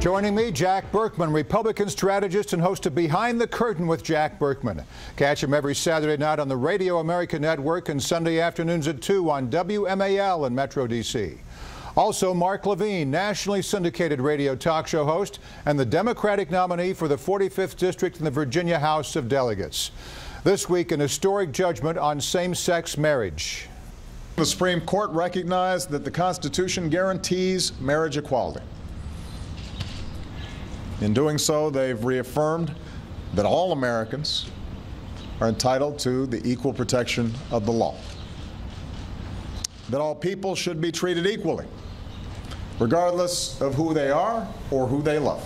Joining me, Jack Burkman, Republican strategist and host of Behind the Curtain with Jack Burkman. Catch him every Saturday night on the Radio America Network and Sunday afternoons at 2 on WMAL in Metro D.C. Also, Mark Levine, nationally syndicated radio talk show host and the Democratic nominee for the 45th District in the Virginia House of Delegates. This week, an historic judgment on same sex marriage. The Supreme Court recognized that the Constitution guarantees marriage equality. In doing so, they've reaffirmed that all Americans are entitled to the equal protection of the law, that all people should be treated equally, regardless of who they are or who they love.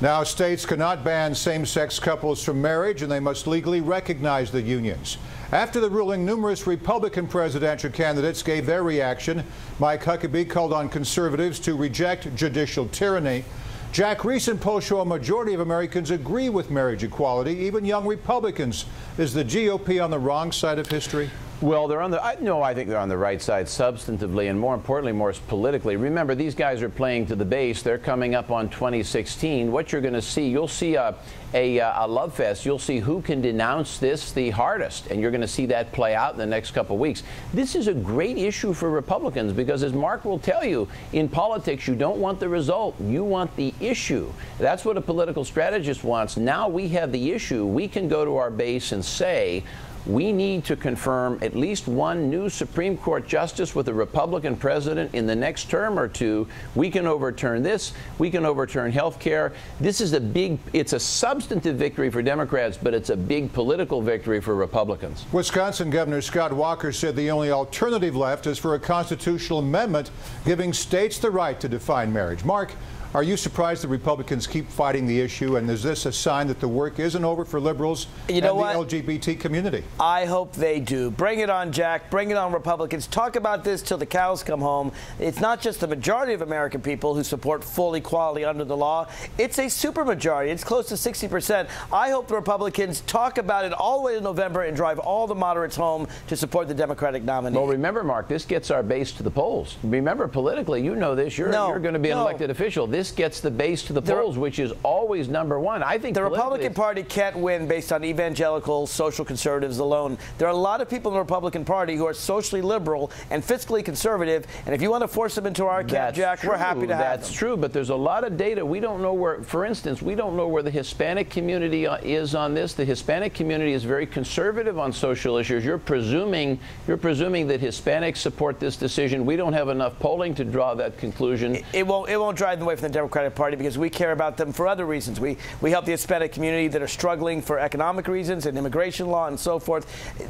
Now, states cannot ban same sex couples from marriage, and they must legally recognize the unions. After the ruling, numerous Republican presidential candidates gave their reaction. Mike Huckabee called on conservatives to reject judicial tyranny. Jack, recent polls show a majority of Americans agree with marriage equality, even young Republicans. Is the GOP on the wrong side of history? Well, they're on the, I, no, I think they're on the right side substantively and more importantly, more politically. Remember, these guys are playing to the base. They're coming up on 2016. What you're going to see, you'll see a, a, a, love fest. You'll see who can denounce this the hardest, and you're going to see that play out in the next couple of weeks. This is a great issue for Republicans because, as Mark will tell you, in politics, you don't want the result. You want the issue. That's what a political strategist wants. Now we have the issue. We can go to our base and say, we need to confirm at least one new Supreme Court justice with a Republican president in the next term or two. We can overturn this. We can overturn health care. This is a big, it's a substantive victory for Democrats, but it's a big political victory for Republicans. Wisconsin Governor Scott Walker said the only alternative left is for a constitutional amendment giving states the right to define marriage. Mark, are you surprised the Republicans keep fighting the issue? And is this a sign that the work isn't over for liberals you know and what? the LGBT community? I hope they do. Bring it on, Jack. Bring it on, Republicans. Talk about this till the cows come home. It's not just the majority of American people who support full equality under the law. It's a supermajority. It's close to 60%. I hope the Republicans talk about it all the way to November and drive all the moderates home to support the Democratic nominee. Well, remember, Mark, this gets our base to the polls. Remember, politically, you know this. You're, no, you're going to be an no. elected official. This this gets the base to the, the polls, which is always number one. I think the Republican Party can't win based on evangelical social conservatives alone. There are a lot of people in the Republican Party who are socially liberal and fiscally conservative, and if you want to force them into our camp, Jack, true. we're happy to have That's true, but there's a lot of data. We don't know where, for instance, we don't know where the Hispanic community uh, is on this. The Hispanic community is very conservative on social issues. You're presuming, you're presuming that Hispanics support this decision. We don't have enough polling to draw that conclusion. It, it won't, it won't drive them away from the Democratic Party because we care about them for other reasons. We, we help the Hispanic community that are struggling for economic reasons and immigration law and so forth.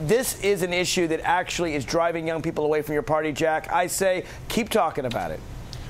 This is an issue that actually is driving young people away from your party, Jack. I say keep talking about it.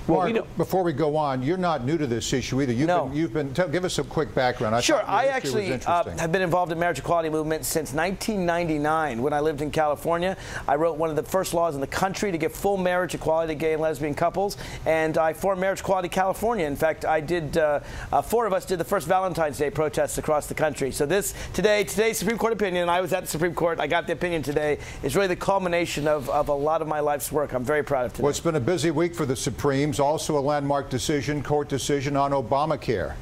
Well, Mark, we before we go on, you're not new to this issue either. You've no. been, you've been tell, give us a quick background. I sure. I actually uh, have been involved in marriage equality movement since 1999 when I lived in California. I wrote one of the first laws in the country to give full marriage equality to gay and lesbian couples, and I formed Marriage Equality California. In fact, I did. Uh, uh, four of us did the first Valentine's Day protests across the country. So this today, today's Supreme Court opinion, and I was at the Supreme Court. I got the opinion today. Is really the culmination of, of a lot of my life's work. I'm very proud of today. Well, it's been a busy week for the Supremes. Also a landmark decision, court decision on Obamacare.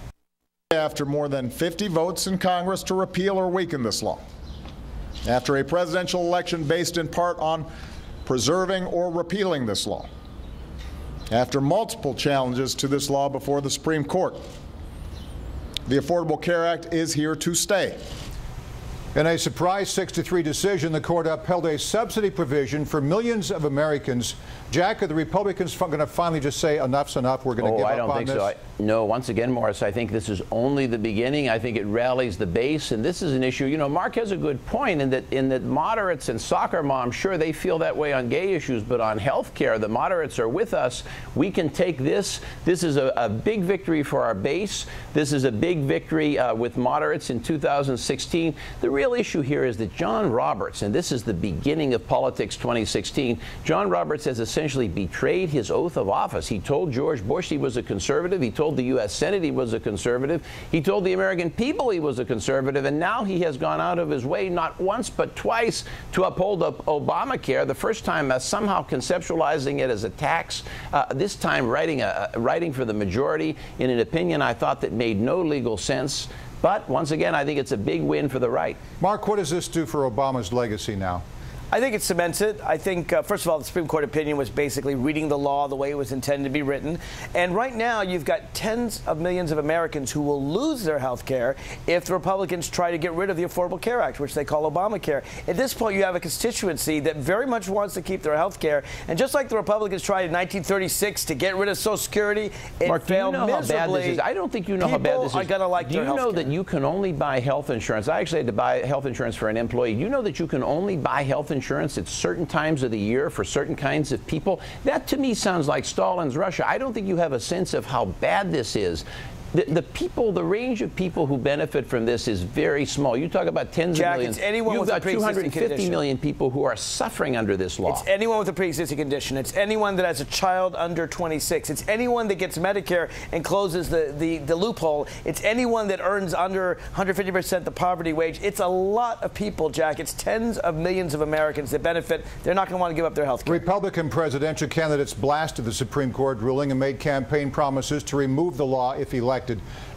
After more than 50 votes in Congress to repeal or weaken this law. After a presidential election based in part on preserving or repealing this law. After multiple challenges to this law before the Supreme Court. The Affordable Care Act is here to stay. In a surprise 6-3 decision, the court upheld a subsidy provision for millions of Americans. Jack, are the Republicans going to finally just say enough's enough? We're going to oh, give I up don't on think this? so. No, once again, Morris, I think this is only the beginning. I think it rallies the base, and this is an issue. You know, Mark has a good point in that in that moderates and soccer moms, sure, they feel that way on gay issues, but on health care, the moderates are with us. We can take this. This is a, a big victory for our base. This is a big victory uh, with moderates in 2016. The real issue here is that John Roberts, and this is the beginning of politics 2016, John Roberts has essentially betrayed his oath of office. He told George Bush he was a conservative. He told told the U.S. Senate he was a conservative. He told the American people he was a conservative. And now he has gone out of his way, not once but twice, to uphold Obamacare. The first time uh, somehow conceptualizing it as a tax. Uh, this time writing, a, writing for the majority in an opinion I thought that made no legal sense. But once again, I think it's a big win for the right. Mark, what does this do for Obama's legacy now? I think it cements it. I think, uh, first of all, the Supreme Court opinion was basically reading the law the way it was intended to be written. And right now, you've got tens of millions of Americans who will lose their health care if the Republicans try to get rid of the Affordable Care Act, which they call Obamacare. At this point, you have a constituency that very much wants to keep their health care. And just like the Republicans tried in 1936 to get rid of Social Security, it Mark, failed do you know miserably. How bad this is? I don't think you know how bad this is. Are gonna like do you know that you can only buy health insurance? I actually had to buy health insurance for an employee. Do you know that you can only buy health insurance at certain certain times of the year for certain kinds of people. That to me sounds like Stalin's Russia. I don't think you have a sense of how bad this is. The, the, people, the range of people who benefit from this is very small. You talk about tens Jack, of millions. It's anyone You've with got a pre-existing 250 condition. million people who are suffering under this law. It's anyone with a pre-existing condition. It's anyone that has a child under 26. It's anyone that gets Medicare and closes the, the, the loophole. It's anyone that earns under 150% the poverty wage. It's a lot of people, Jack. It's tens of millions of Americans that benefit. They're not going to want to give up their health care. Republican presidential candidates blasted the Supreme Court ruling and made campaign promises to remove the law if elected.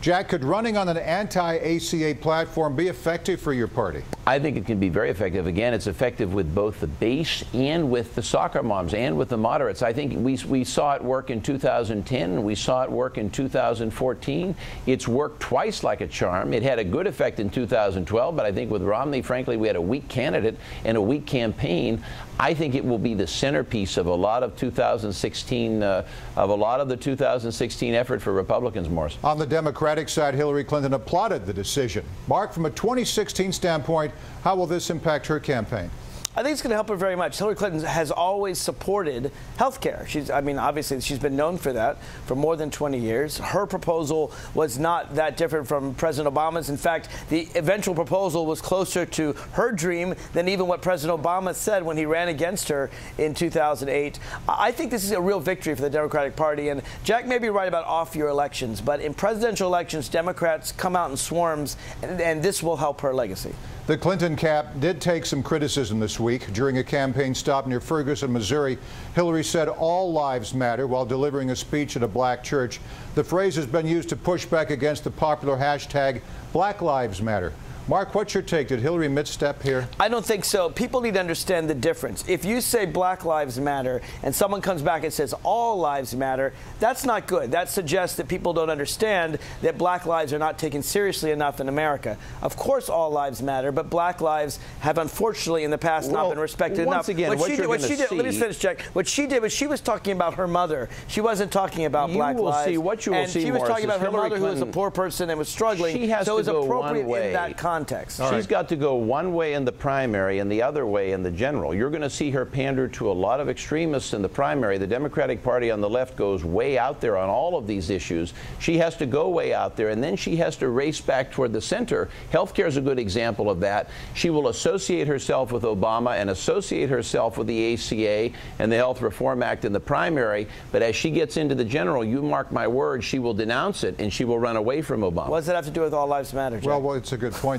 Jack, could running on an anti-ACA platform be effective for your party? I think it can be very effective. Again, it's effective with both the base and with the soccer moms and with the moderates. I think we, we saw it work in 2010 and we saw it work in 2014. It's worked twice like a charm. It had a good effect in 2012, but I think with Romney, frankly, we had a weak candidate and a weak campaign. I think it will be the centerpiece of a lot of 2016, uh, of a lot of the 2016 effort for Republicans, Morris. On the Democratic side, Hillary Clinton applauded the decision. Mark, from a 2016 standpoint, how will this impact her campaign? I think it's going to help her very much. Hillary Clinton has always supported health care. She's, I mean, obviously, she's been known for that for more than 20 years. Her proposal was not that different from President Obama's. In fact, the eventual proposal was closer to her dream than even what President Obama said when he ran against her in 2008. I think this is a real victory for the Democratic Party. And Jack may be right about off year elections, but in presidential elections, Democrats come out in swarms, and, and this will help her legacy. The Clinton cap did take some criticism this week. During a campaign stop near Ferguson, Missouri, Hillary said all lives matter while delivering a speech at a black church. The phrase has been used to push back against the popular hashtag Black Lives Matter. Mark, what's your take? Did Hillary misstep here? I don't think so. People need to understand the difference. If you say Black Lives Matter and someone comes back and says all lives matter, that's not good. That suggests that people don't understand that black lives are not taken seriously enough in America. Of course, all lives matter, but black lives have unfortunately in the past well, not been respected once enough. Again, what, what she did, what she did, let me finish, Jack. What she did was she was talking about her mother. She wasn't talking about you black will lives. See, what you will and see, she was Morris, talking about her Hillary mother Clinton, who was a poor person and was struggling. She has so to it was go appropriate one way. in that context. She's right. got to go one way in the primary and the other way in the general. You're going to see her pander to a lot of extremists in the primary. The Democratic Party on the left goes way out there on all of these issues. She has to go way out there, and then she has to race back toward the center. Healthcare is a good example of that. She will associate herself with Obama and associate herself with the ACA and the Health Reform Act in the primary. But as she gets into the general, you mark my words, she will denounce it and she will run away from Obama. What does that have to do with All Lives Matter, Jack? Well, well, it's a good point,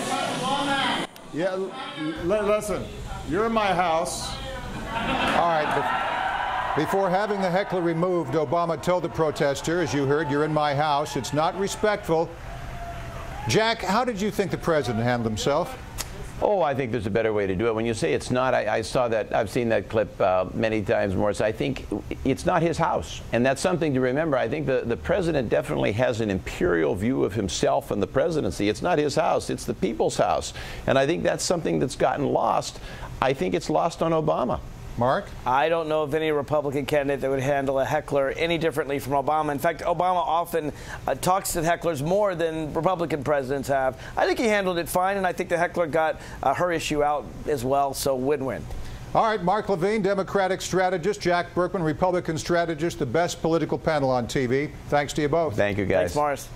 Yeah, listen. You're in my house. All right. Before having the heckler removed, Obama told the protester, as you heard, you're in my house. It's not respectful. Jack, how did you think the president handled himself? Oh, I think there's a better way to do it. When you say it's not, I, I saw that, I've seen that clip uh, many times more. So I think it's not his house. And that's something to remember. I think the, the president definitely has an imperial view of himself and the presidency. It's not his house, it's the people's house. And I think that's something that's gotten lost. I think it's lost on Obama. Mark? I don't know of any Republican candidate that would handle a heckler any differently from Obama. In fact, Obama often uh, talks to hecklers more than Republican presidents have. I think he handled it fine, and I think the heckler got uh, her issue out as well, so win-win. All right, Mark Levine, Democratic strategist, Jack Burkman, Republican strategist, the best political panel on TV. Thanks to you both. Thank you, guys. Thanks, Morris.